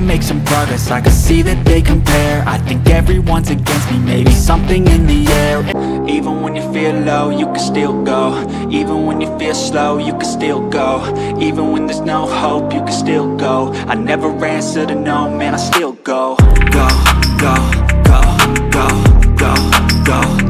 make some progress I can see that they compare. I think everyone's against me Maybe something in the air. Even when you feel low, you can still go. Even when you feel slow, you can still go. Even when there's no hope, you can still go. I never answer to no, man, I still go, go, go, go, go, go, go,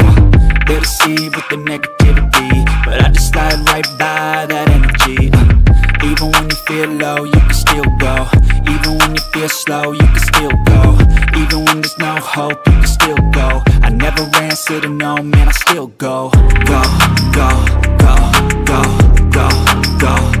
They'll deceive with the negativity. But I just slide right by that energy. Uh, even when you feel low, you can still go. Even when you feel slow, you can still go. Even when there's no hope, you can still go. I never answer to no, man, I still go, go, go, go, go, go, go,